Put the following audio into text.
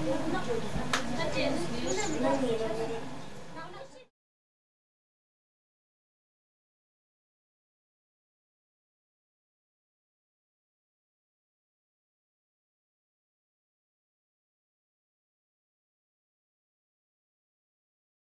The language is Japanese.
何